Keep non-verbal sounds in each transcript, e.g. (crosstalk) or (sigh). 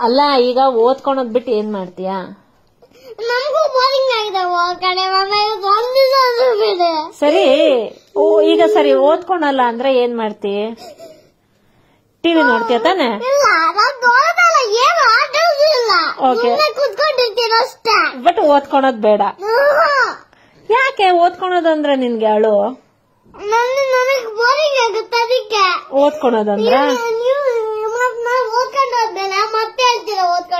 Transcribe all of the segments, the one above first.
ಅಲ್ಲ ಈಗ ಓದ್ಕೊಂಡ್ ಬಿಟ್ಟು ಏನ್ ಮಾಡ್ತೀಯಾ? ನಮಗೂ ಬೋರಿಂಗ್ ಆಗಿದೆ ಕಡೆ ಒಂದ್ ಬಿಡಿ ಸರಿ ಓ ಈಗ ಸರಿ ಓದ್ಕೊಳಲ್ಲ ಅಂದ್ರೆ ಏನ್ ಮಾಡ್ತಿ? ಟಿವಿ ನೋಡ್ತೀಯ ತಾನೆ? ಅಷ್ಟೇ. ಬಟ್ ಓದ್ಕೊಳೋದ್ ಬೇಡ. ಯಾಕೆ ಓದ್ಕೊಳೋದಂದ್ರೆ ನಿನ್ಗೆ ಅಳು? ಓದ್ಕೊಳೋದಂದ್ರ ನೀವು ಮತ್ ನಾವ್ ಓದ್ಕೊಂಡು ಹೋದ್ಮೇಲೆ ಮತ್ತೆ ಹೇಳ್ತೀರ ಓದ್ಕೊಳಕ್ಕೆ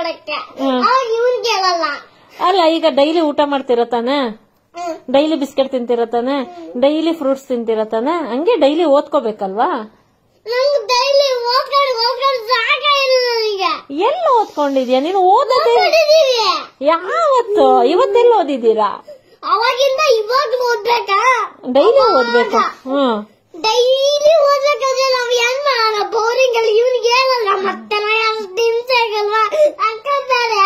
ಹ್ಮ್. ಅವಾಗ ಇವನ್ ಕೇಳಲ್ಲ ಅಲ್ಲ ಈಗ ಡೈಲಿ ಊಟ ಮಾಡ್ತಿರೋ ತಾನೆ? ಡೈಲಿ ಬಿಸ್ಕೆಟ್ ತಿಂತಿರೋ ತಾನೆ? ಡೈಲಿ ಫ್ರೂಟ್ಸ್ ತಿಂತಿರೋ ತಾನೆ? ಹಂಗೆ ಡೈಲಿ ಓದ್ಕೋಬೇಕಲ್ವಾ? ಎಲ್ಲ ಓದ್ಕೊಂಡಿದ್ಯಾ? ನೀನು ಓದೋದೇ ಯಾವತ್ತು? ಇವತ್ತೆಲ್ಲ ಓದಿದ್ದೀರಾ? ಅವಾಗಿಂದ ಇವಾಗ ಓದ್ಬೇಕಾ? ಡೈಲಿ ಓದ್ಬೇಕು? ಹ್ಮ್. ಡೈಲಿ ಓದ್ಬೇಕಾದ್ರೆ ನಾವ್ ಏನ್ ಮಾಡೋಣ ಬೋರಿಂಗ್ ಅಲ್ಲಿ ಇವ್ನಿಗೆ ಹೇಳಲ್ಲ ಮತ್ತೆ ಅಷ್ಟು ಹಿಂಸೆ ಆಗಲ್ವಾ ಅನ್ಕೊಂತಾರೆ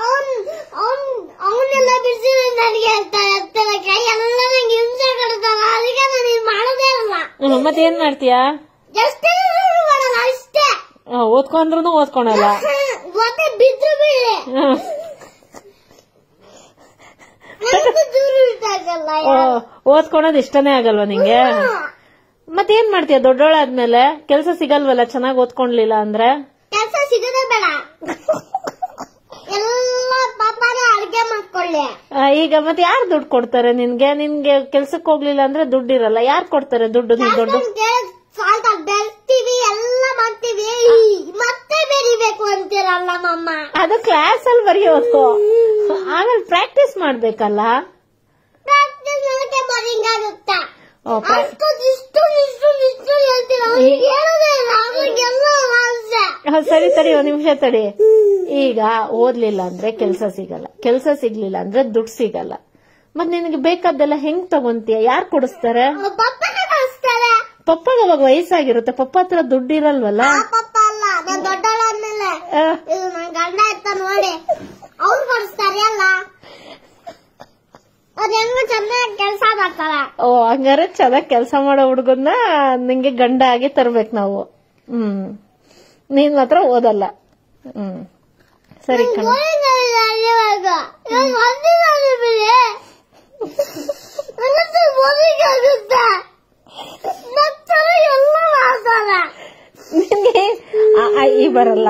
ಅವನ್ ಅವನ್ ಅವನ್ನೆಲ್ಲ ಬಿಡಿಸಿ ನನಗೆ ಹೇಳ್ತಾರೆ ಹತ್ತಿರ ಕೈ ಎಲ್ಲ ನಂಗೆ ಹಿಂಸೆ ಕೊಡ್ತಾರ ಅದಕ್ಕೆ ನಾನು ಇದು ಮಾಡೋದೇ ಇಲ್ಲ ಹ್ಮ್, ಮತ್ತೇನ್ ಮಾಡ್ತೀಯಾ? ಓದ್ಕೊಂಡ್ರು ಓದ್ಕೊಳಲ್ಲ. (laughs) ಓದ್ಕೊಳೋದ್ ಇಷ್ಟನೇ ಆಗಲ್ವಾ ನಿಂಗೆ? ಮತ್ತೇನ್ ಮಾಡ್ತೀಯ ದೊಡ್ಡೋಳಾದ್ಮೇಲೆ? ಕೆಲ್ಸ ಸಿಗಲ್ವಲ್ಲ ಚೆನ್ನಾಗ್ ಓದ್ಕೊಂಡ್ಲಿಲ್ಲ ಅಂದ್ರೆ? ಕೆಲಸ ಸಿಗದೆ ಬೇಡ. ಎಲ್ಲ ಪಾಪನೇ ಅಡ್ಗೆ ಮಾಡ್ಕೊಳ್ಳಿ. ಈಗ ಮತ್ತೆ ಯಾರು ದುಡ್ಡು ಕೊಡ್ತಾರೆ ನಿನ್ಗೆ? ನಿನ್ಗೆ ಕೆಲ್ಸಕ್ಕೆ ಹೋಗ್ಲಿಲ್ಲ ಅಂದ್ರೆ ದುಡ್ಡು ಇರಲ್ಲ. ಯಾರು ಕೊಡ್ತಾರೆ ದುಡ್ಡು ನೀನ್ ದುಡ್ಡು? ಬೆಳ್ತೀವಿ ಎಲ್ಲ ಮಾಡ್ತೀವಿ. ಮತ್ತೆ ಬೆರಿಬೇಕು ಅಂತೀರಲ್ಲ ಮಮ್ಮ ಅದು ಕ್ಲಾಸ್ ಅಲ್ಲಿ ಬರೆಯೋದು. ಆಮೇಲೆ ಪ್ರಾಕ್ಟೀಸ್ ಮಾಡ್ಬೇಕಲ್ಲ? ಸರಿ ಸರಿ ತಡಿ ಒಂದ್ ನಿಮಿಷ ತಡಿ. ಈಗ ಓದ್ಲಿಲ್ಲ ಅಂದ್ರೆ ಕೆಲ್ಸ ಸಿಗಲ್ಲ. ಕೆಲ್ಸ ಸಿಗ್ಲಿಲ್ಲ ಅಂದ್ರೆ ದುಡ್ಡು ಸಿಗಲ್ಲ. ಮತ್ ನಿನಗೆ ಬೇಕಾದ್ದೆಲ್ಲ ಹೆಂಗ್ ತಗೊಂತೀಯ? ಯಾರು ಕೊಡಿಸ್ತಾರೆ? ಪಪ್ಪಾಗ ಅವಾಗ ವಯಸ್ಸಾಗಿರುತ್ತೆ. ಪಪ್ಪ ಹತ್ರ ದುಡ್ಡು ಇರಲ್ವಲ್ಲ ಓ ಹಂಗಾರೆ ಚೆನ್ನಾಗ್ ಕೆಲಸ ಮಾಡೋ ಹುಡುಗನ್ನ ನಿಂಗೆ ಗಂಡ ಆಗಿ ತರ್ಬೇಕು ನಾವು. ಹ್ಮ್. ನೀನ್ ಮಾತ್ರ ಓದಲ್ಲ. ಹ್ಮ್. ಸರಿ ಕಣ ಬೋರಿಂಗ್ ಆಗಿದೆ ಇವಾಗ ಇವಾಗ ಒಂದಿನ ಬಿಡಿ ನನಗೆ ಬೋರಿಂಗ್ ಆಗುತ್ತೆ ಮತ್ತೆ ಎಲ್ಲ ಮಾಡ್ತಾರೆ ನಿನ್ಗೆ ಆ, ಆ, ಈ ಬರಲ್ಲ